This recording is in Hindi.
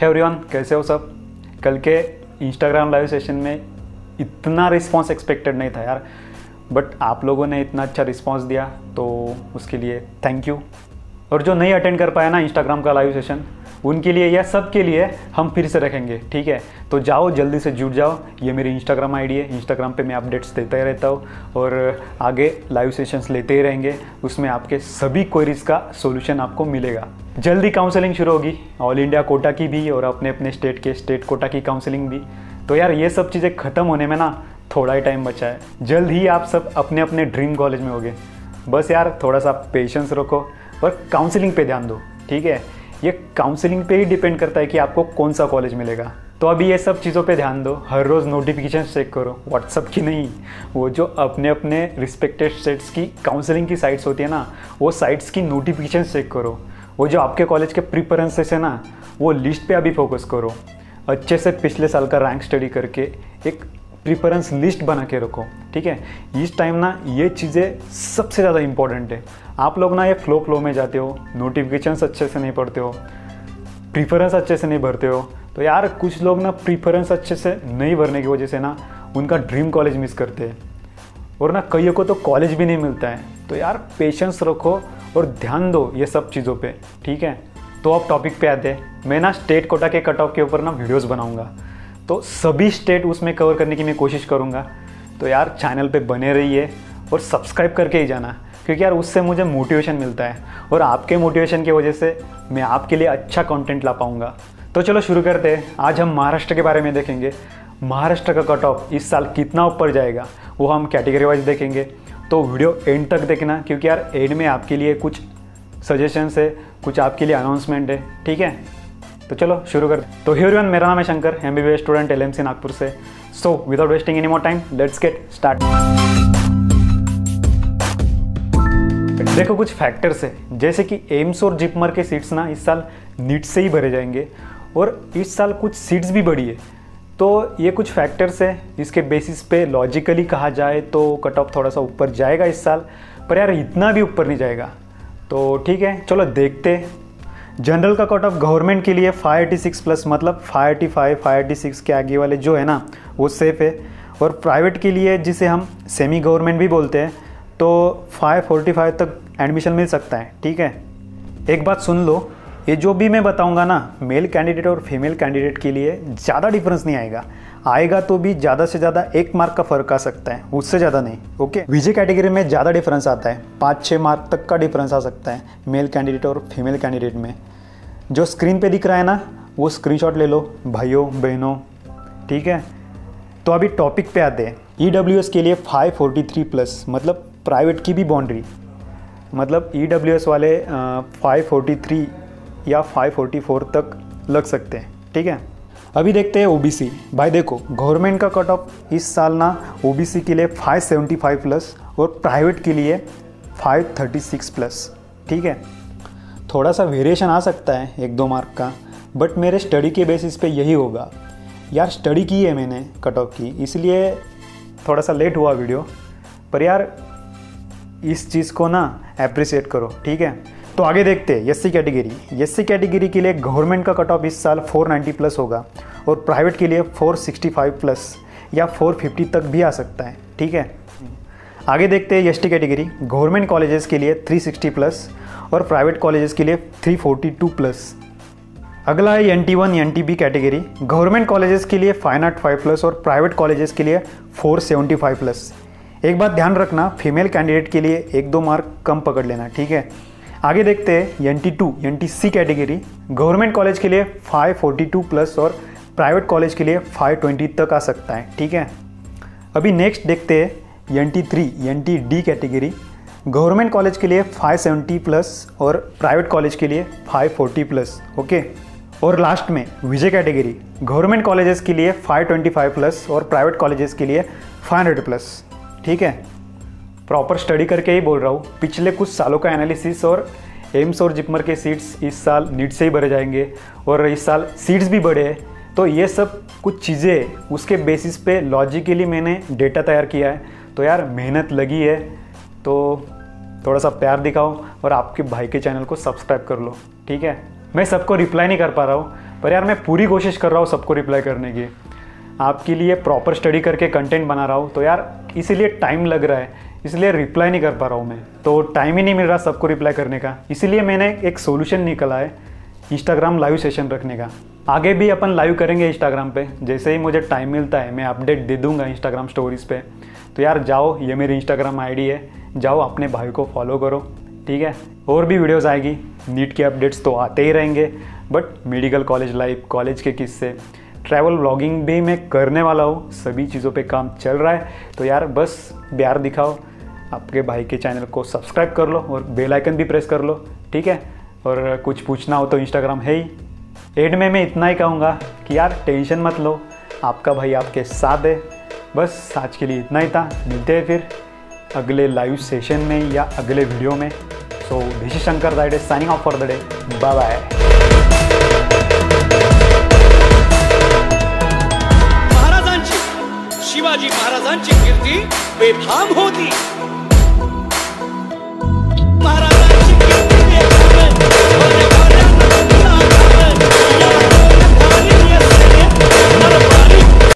है एवरीवन कैसे हो सब? कल के इंस्टाग्राम लाइव सेशन में इतना रिस्पांस एक्सपेक्टेड नहीं था यार बट आप लोगों ने इतना अच्छा रिस्पांस दिया तो उसके लिए थैंक यू और जो नहीं अटेंड कर पाया ना इंस्टाग्राम का लाइव सेशन उनके लिए या सब के लिए हम फिर से रखेंगे, ठीक है? तो जाओ, जल्दी से जुड़ जाओ, ये मेरी इंस्टाग्राम आईडी है इंस्टाग्राम पे मैं अपडेट्स देता ही रहता हूँ, और आगे लाइव सेशंस लेते ही रहेंगे, उसमें आपके सभी क्वेरीज का सोल्यूशन आपको मिलेगा। जल्दी काउंसलिंग शुरू होगी। ऑल इंडिया कोटा की भी और अपने अपने स्टेट के स्टेट कोटा की काउंसलिंग भी। तो यार, ये सब चीज़ें ख़त्म होने में ना थोड़ा ही टाइम बचा है। जल्द ही आप सब अपने अपने ड्रीम कॉलेज में होगे। बस यार, थोड़ा सा पेशेंस रखो और काउंसलिंग पे ध्यान दो, ठीक है? ये काउंसलिंग पे ही डिपेंड करता है कि आपको कौन सा कॉलेज मिलेगा। तो अभी ये सब चीज़ों पे ध्यान दो। हर रोज़ नोटिफिकेशन चेक करो व्हाट्सअप की नहीं। वो जो अपने अपने रिस्पेक्टेड स्टेट्स की काउंसलिंग की साइट्स होती है ना, वो साइट्स की नोटिफिकेशन चेक करो। वो जो आपके कॉलेज के प्रिफरेंसेस है ना, वो लिस्ट पे अभी फोकस करो। अच्छे से पिछले साल का रैंक स्टडी करके एक प्रिफरेंस लिस्ट बना के रखो, ठीक है? इस टाइम ना, ये चीज़ें सबसे ज़्यादा इंपॉर्टेंट है। आप लोग ना ये फ्लो फ्लो में जाते हो नोटिफिकेशंस अच्छे से नहीं पढ़ते हो प्रीफरेंस अच्छे से नहीं भरते हो तो यार कुछ लोग ना प्रीफरेंस अच्छे से नहीं भरने की वजह से ना उनका ड्रीम कॉलेज मिस करते हैं। और ना कईयों को तो कॉलेज भी नहीं मिलता है। तो यार पेशेंस रखो और ध्यान दो ये सब चीज़ों पे, ठीक है? तो आप टॉपिक पे आते हैं। मैं ना स्टेट कोटा के कट ऑफ़ के ऊपर ना वीडियोस बनाऊँगा। तो सभी स्टेट उसमें कवर करने की मैं कोशिश करूँगा। तो यार चैनल पे बने रहिए और सब्सक्राइब करके ही जाना। क्योंकि यार, उससे मुझे मोटिवेशन मिलता है। और आपके मोटिवेशन की वजह से मैं आपके लिए अच्छा कंटेंट ला पाऊँगा। तो चलो शुरू करते हैं। आज हम महाराष्ट्र के बारे में देखेंगे। महाराष्ट्र का कट ऑफ़ इस साल कितना ऊपर जाएगा, वो हम कैटेगरी वाइज देखेंगे। तो वीडियो एंड तक देखना, क्योंकि यार एंड में आपके लिए कुछ सजेशंस है, कुछ आपके लिए अनाउंसमेंट है, ठीक है? तो चलो, शुरू कर तो एवरीवन मेरा नाम है Shankar M B student LMC Nagpur से। So without wasting any more time let's get start देखो, कुछ फैक्टर्स है। जैसे कि एम्स और जिपमर के सीट्स ना, इस साल नीट से ही भरे जाएँगे, और इस साल कुछ सीट्स भी बढ़ी है। तो ये कुछ फैक्टर्स है जिसके बेसिस पे लॉजिकली कहा जाए तो कट ऑफ़ थोड़ा सा ऊपर जाएगा इस साल। पर यार इतना भी ऊपर नहीं जाएगा। तो ठीक है, चलो देखते जनरल का कट ऑफ़ गवर्नमेंट के लिए 586 प्लस मतलब 585 586 के आगे वाले जो है ना, वो सेफ़ है। और प्राइवेट के लिए जिसे हम सेमी गवर्नमेंट भी बोलते हैं तो 545 तक एडमिशन मिल सकता है। ठीक है? एक बात सुन लो। ये जो भी मैं बताऊँगा ना मेल कैंडिडेट और फीमेल कैंडिडेट के लिए ज़्यादा डिफरेंस नहीं आएगा। आएगा तो भी ज़्यादा से ज़्यादा एक मार्क का फ़र्क आ सकता है, उससे ज़्यादा नहीं ओके विजय कैटेगरी में ज़्यादा डिफरेंस आता है, पाँच छः मार्क तक का डिफरेंस आ सकता है मेल कैंडिडेट और फीमेल कैंडिडेट में। जो स्क्रीन पे दिख रहा है ना, वो स्क्रीनशॉट ले लो, भाइयों, बहनों, ठीक है? तो अभी टॉपिक पे आते हैं। ई e के लिए 543 प्लस मतलब प्राइवेट की भी बाउंड्री मतलब ई e वाले फाइव फोर्टी थ्री या 544 तक लग सकते हैं, ठीक है? अभी देखते हैं ओबीसी भाई देखो गवर्नमेंट का कट ऑफ़ इस साल ना ओबीसी के लिए 575 प्लस और प्राइवेट के लिए 536 प्लस ठीक है? थोड़ा सा वेरिएशन आ सकता है एक दो मार्क का बट मेरे स्टडी के बेसिस पे यही होगा। यार स्टडी की है मैंने कट ऑफ़ की, इसलिए थोड़ा सा लेट हुआ वीडियो पर यार इस चीज़ को ना अप्रिसिएट करो, ठीक है? तो आगे देखते हैं एस कैटेगरी एस कैटेगरी के लिए गवर्नमेंट का कट ऑफ़ इस साल 490 प्लस होगा और प्राइवेट के लिए 465 प्लस या 450 तक भी आ सकता है, ठीक है? आगे देखते हैं एस कैटेगरी गवर्नमेंट कॉलेजेस के लिए 360 प्लस और प्राइवेट कॉलेजेस के लिए 342 प्लस अगला है N T one N T B category government colleges के लिए फाइव नाट फाइव प्लस और प्राइवेट कॉलेजेस के लिए फोर सेवेंटी फाइव प्लस एक बात ध्यान रखना फीमेल कैंडिडेट के लिए एक दो मार्क कम पकड़ लेना, ठीक है? आगे देखते हैं N T two N T C category government college के लिए 542 प्लस और प्राइवेट कॉलेज के लिए 520 तक आ सकता है, ठीक है? अभी नेक्स्ट देखते हैं N T three N T D category government college के लिए 570 प्लस और प्राइवेट कॉलेज के लिए 540 प्लस ओके और लास्ट में विजय कैटेगरी गवर्नमेंट कॉलेजेस के लिए 525 प्लस और प्राइवेट कॉलेजेस के लिए 500 प्लस ठीक है? प्रॉपर स्टडी करके ही बोल रहा हूँ। पिछले कुछ सालों का एनालिसिस और एम्स और जिपमर के सीट्स इस साल नीट से ही भरे जाएँगे और इस साल सीट्स भी बढ़े हैं। तो ये सब कुछ चीज़ें, उसके बेसिस पे लॉजिकली मैंने डेटा तैयार किया है। तो यार मेहनत लगी है। तो थोड़ा सा प्यार दिखाओ और आपके भाई के चैनल को सब्सक्राइब कर लो, ठीक है? मैं सबको रिप्लाई नहीं कर पा रहा हूँ, पर यार मैं पूरी कोशिश कर रहा हूँ सबको रिप्लाई करने की। आपके लिए प्रॉपर स्टडी करके कंटेंट बना रहा हूँ। तो यार, इसीलिए टाइम लग रहा है। इसलिए रिप्लाई नहीं कर पा रहा हूँ मैं। तो टाइम ही नहीं मिल रहा सबको रिप्लाई करने का। इसीलिए मैंने एक सोल्यूशन निकला है इंस्टाग्राम लाइव सेशन रखने का। आगे भी अपन लाइव करेंगे इंस्टाग्राम पे। जैसे ही मुझे टाइम मिलता है, मैं अपडेट दे दूँगा इंस्टाग्राम स्टोरीज़ पे। तो यार जाओ, ये मेरी इंस्टाग्राम आईडी है। जाओ, अपने भाई को फॉलो करो। ठीक है? और भी वीडियोस आएगी। नीट के अपडेट्स तो आते ही रहेंगे। But medical college life college के किस्से। ट्रैवल व्लॉगिंग भी मैं करने वाला हूँ। सभी चीज़ों पे काम चल रहा है। तो यार बस, प्यार दिखाओ। आपके भाई के चैनल को सब्सक्राइब कर लो और बेल आइकन भी प्रेस कर लो, ठीक है? और कुछ पूछना हो तो इंस्टाग्राम है ही। एड में मैं इतना ही कहूँगा कि यार टेंशन मत लो, आपका भाई आपके साथ है। बस आज के लिए इतना ही था, मिलते हैं फिर अगले लाइव सेशन में या अगले वीडियो में। So this Shankar दाइडे signing off for the day bye bye Shivaji महाराजांची कीर्ती बेफाम होती।